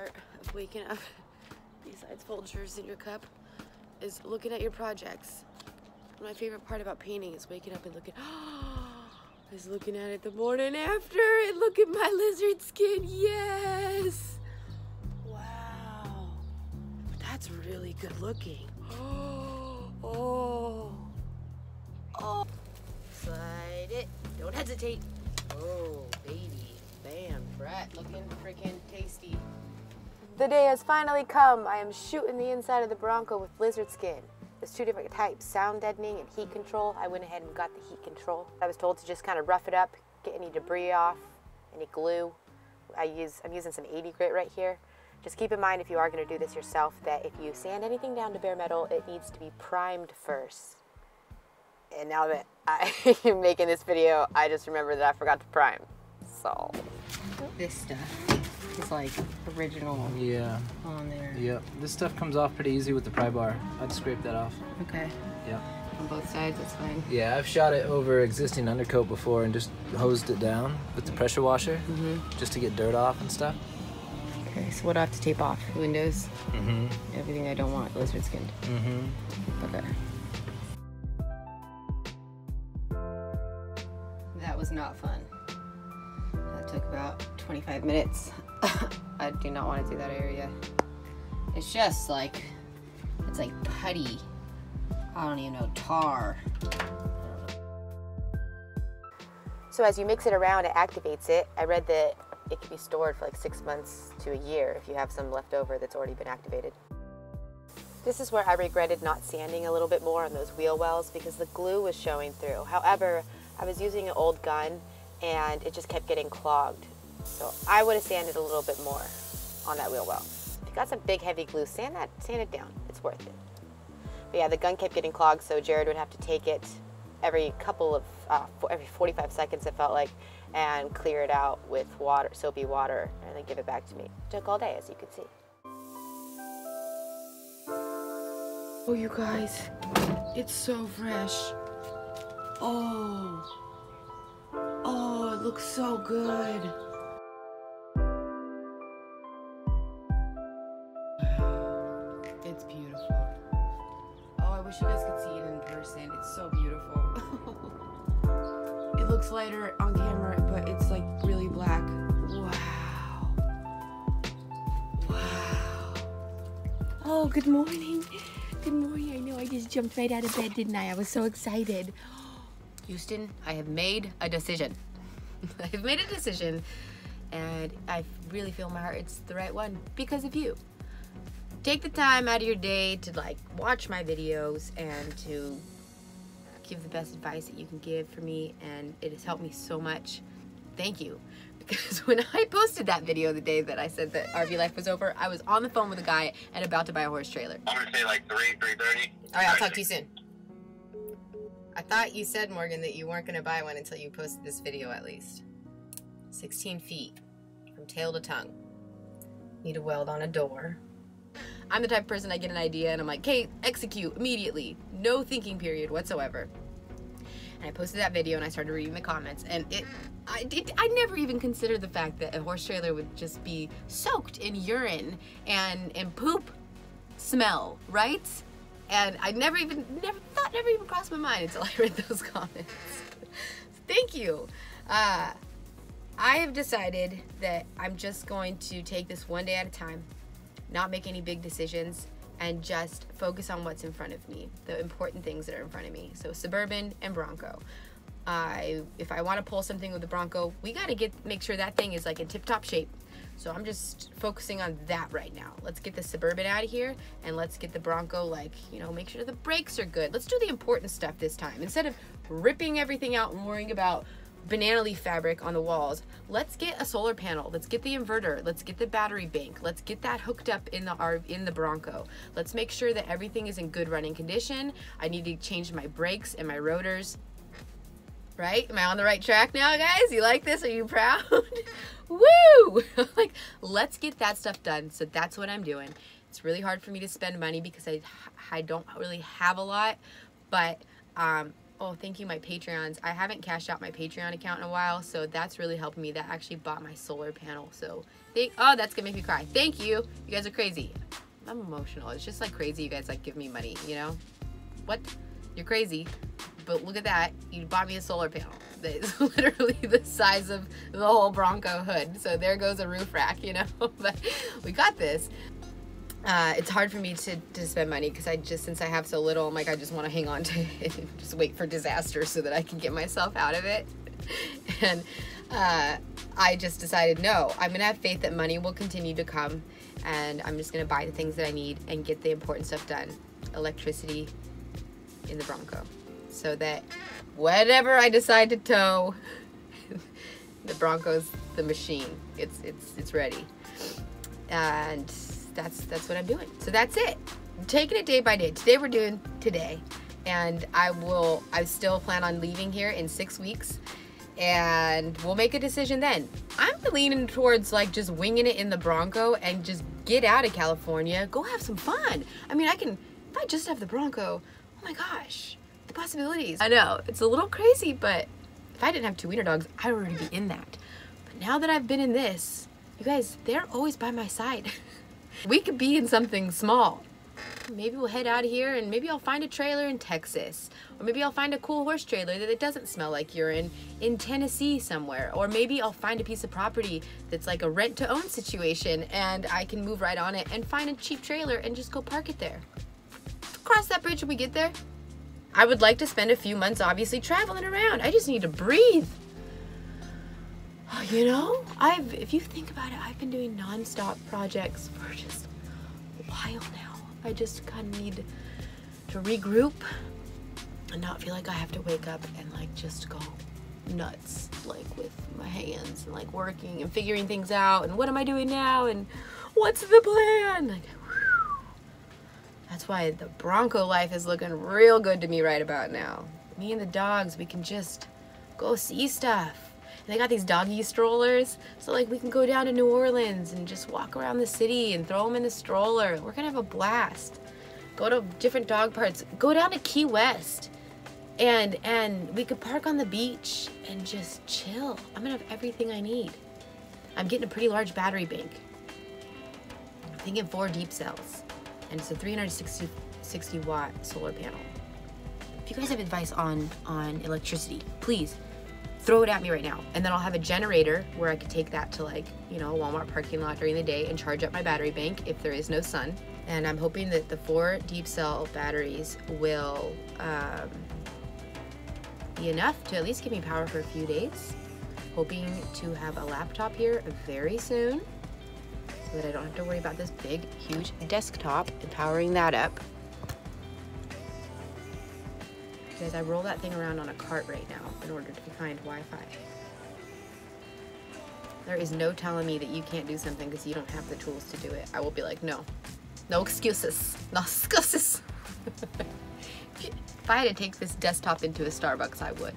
part of waking up, besides Folgers in your cup, is looking at your projects. My favorite part about painting is waking up and looking, is looking at it the morning after and look at my lizard skin. Yes! Wow. That's really good looking. Oh. Oh. oh. Slide it. Don't hesitate. Oh, baby. Bam. Brett, looking freaking tasty. The day has finally come. I am shooting the inside of the Bronco with lizard skin. There's two different types, sound deadening and heat control. I went ahead and got the heat control. I was told to just kind of rough it up, get any debris off, any glue. I use, I'm using some 80 grit right here. Just keep in mind if you are gonna do this yourself that if you sand anything down to bare metal, it needs to be primed first. And now that I'm making this video, I just remember that I forgot to prime. So, this stuff is like original Yeah. on there. Yep. This stuff comes off pretty easy with the pry bar. I'd scrape that off. Okay. Yep. On both sides, it's fine. Yeah, I've shot it over existing undercoat before and just hosed it down with the pressure washer just to get dirt off and stuff. Okay, so what do I have to tape off? Windows, Mm-hmm. everything I don't want, lizard skinned. Mm-hmm. Okay. That was not fun. That took about 25 minutes. I do not want to do that area. It's just like, it's like putty. I don't even know, tar. So as you mix it around, it activates it. I read that it can be stored for like six months to a year if you have some left over that's already been activated. This is where I regretted not sanding a little bit more on those wheel wells because the glue was showing through. However, I was using an old gun and it just kept getting clogged. So I would have sanded a little bit more on that wheel well. If you got some big heavy glue, sand that, sand it down. It's worth it. But yeah, the gun kept getting clogged, so Jared would have to take it every couple of, uh, every 45 seconds it felt like, and clear it out with water, soapy water, and then give it back to me. took all day, as you can see. Oh, you guys, it's so fresh. Oh, it looks so good. It's beautiful. Oh, I wish you guys could see it in person. It's so beautiful. it looks lighter on camera, but it's like really black. Wow. Wow. Oh, good morning. Good morning. I know I just jumped right out of bed, didn't I? I was so excited. Houston, I have made a decision. I have made a decision, and I really feel my heart it's the right one because of you. Take the time out of your day to like watch my videos and to give the best advice that you can give for me, and it has helped me so much. Thank you. Because when I posted that video the day that I said that RV life was over, I was on the phone with a guy and about to buy a horse trailer. I'm gonna say like three, three thirty. All right, I'll talk to you soon. I thought you said, Morgan, that you weren't going to buy one until you posted this video at least. 16 feet from tail to tongue. Need to weld on a door. I'm the type of person I get an idea and I'm like, Kate, execute immediately. No thinking period whatsoever. And I posted that video and I started reading the comments and it I did I never even considered the fact that a horse trailer would just be soaked in urine and and poop smell, right? And I never even never thought never even crossed my mind until I read those comments. Thank you. Uh, I have decided that I'm just going to take this one day at a time, not make any big decisions, and just focus on what's in front of me, the important things that are in front of me. So Suburban and Bronco. I if I want to pull something with the Bronco, we got to get make sure that thing is like in tip-top shape. So I'm just focusing on that right now. Let's get the Suburban out of here and let's get the Bronco like, you know, make sure the brakes are good. Let's do the important stuff this time. Instead of ripping everything out and worrying about banana leaf fabric on the walls, let's get a solar panel. Let's get the inverter. Let's get the battery bank. Let's get that hooked up in the R in the Bronco. Let's make sure that everything is in good running condition. I need to change my brakes and my rotors right? Am I on the right track now, guys? You like this? Are you proud? Woo! like, let's get that stuff done. So that's what I'm doing. It's really hard for me to spend money because I I don't really have a lot, but um, Oh, thank you, my Patreons. I haven't cashed out my Patreon account in a while, so that's really helping me. That actually bought my solar panel. So, thank. Oh, that's gonna make me cry. Thank you. You guys are crazy. I'm emotional. It's just like crazy. You guys like give me money. You know, what? You're crazy. But look at that. You bought me a solar panel that is literally the size of the whole Bronco hood. So there goes a roof rack. You know, but we got this uh, it's hard for me to, to spend money because I just since I have so little, I'm like I just want to hang on to it and just wait for disaster so that I can get myself out of it. and uh, I just decided no, I'm gonna have faith that money will continue to come, and I'm just gonna buy the things that I need and get the important stuff done, electricity in the Bronco, so that whatever I decide to tow, the Bronco's the machine. It's it's it's ready, and that's that's what I'm doing. So that's it. I'm taking it day by day. Today we're doing today, and I will. I still plan on leaving here in six weeks, and we'll make a decision then. I'm leaning towards like just winging it in the Bronco and just get out of California, go have some fun. I mean, I can if I just have the Bronco. Oh my gosh, the possibilities. I know it's a little crazy, but if I didn't have two wiener dogs, I'd already be in that. But now that I've been in this, you guys, they're always by my side. We could be in something small. Maybe we'll head out of here and maybe I'll find a trailer in Texas. Or maybe I'll find a cool horse trailer that it doesn't smell like urine in Tennessee somewhere. Or maybe I'll find a piece of property that's like a rent to own situation and I can move right on it and find a cheap trailer and just go park it there. Cross that bridge when we get there. I would like to spend a few months obviously traveling around. I just need to breathe. You know, I've if you think about it, I've been doing nonstop projects for just a while now. I just kind of need to regroup and not feel like I have to wake up and like just go nuts like with my hands and like working and figuring things out and what am I doing now and what's the plan? Like. That's why the Bronco life is looking real good to me right about now. Me and the dogs, we can just go see stuff they got these doggy strollers. So like we can go down to New Orleans and just walk around the city and throw them in the stroller. We're gonna have a blast. Go to different dog parks. Go down to Key West. And and we could park on the beach and just chill. I'm gonna have everything I need. I'm getting a pretty large battery bank. I'm thinking four deep cells. And it's a 360 60 watt solar panel. If you guys have advice on on electricity, please throw it at me right now. And then I'll have a generator where I could take that to like, you know, a Walmart parking lot during the day and charge up my battery bank if there is no sun. And I'm hoping that the four deep cell batteries will um, be enough to at least give me power for a few days. Hoping to have a laptop here very soon so that I don't have to worry about this big, huge desktop and powering that up. Because I roll that thing around on a cart right now in order to find Wi-Fi. There is no telling me that you can't do something because you don't have the tools to do it. I will be like, no. No excuses. No excuses. if I had to take this desktop into a Starbucks, I would. Would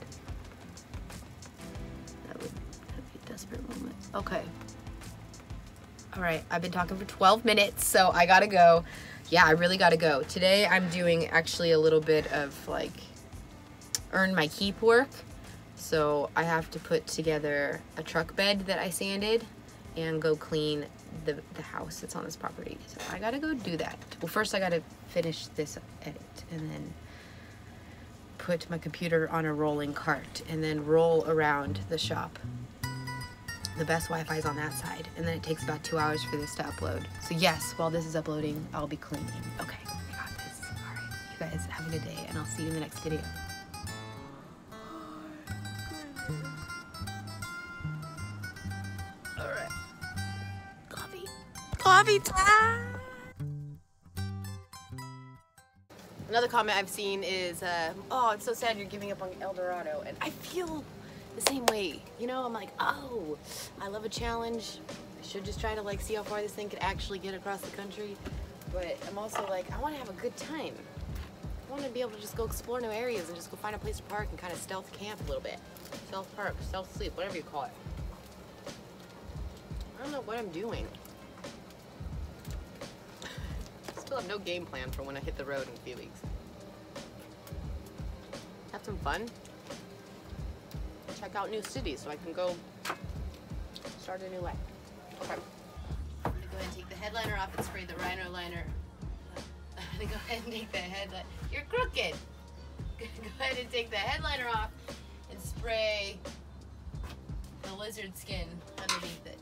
that'd be a desperate moment. Okay. All right, I've been talking for 12 minutes, so I gotta go. Yeah, I really gotta go. Today I'm doing actually a little bit of like earn my keep work. So I have to put together a truck bed that I sanded and go clean the, the house that's on this property. So I gotta go do that. Well, first I gotta finish this edit and then put my computer on a rolling cart and then roll around the shop. The best Wi-Fi is on that side. And then it takes about two hours for this to upload. So yes, while this is uploading, I'll be cleaning. Okay, I got this. All right, you guys have a good day and I'll see you in the next video. All right, coffee, coffee time. Another comment I've seen is, uh, oh, it's so sad you're giving up on El Dorado. And I feel the same way. You know, I'm like, oh, I love a challenge. I should just try to like see how far this thing could actually get across the country. But I'm also like, I want to have a good time. I want to be able to just go explore new areas and just go find a place to park and kind of stealth camp a little bit. Stealth park, stealth sleep, whatever you call it. I don't know what I'm doing. Still have no game plan for when I hit the road in a few weeks. Have have some fun. Check out new cities so I can go start a new life. Okay. I'm gonna go ahead and take the headliner off and spray the rhino liner. I'm gonna go ahead and take the headliner. You're crooked. Go ahead and take the headliner off and spray the lizard skin underneath it.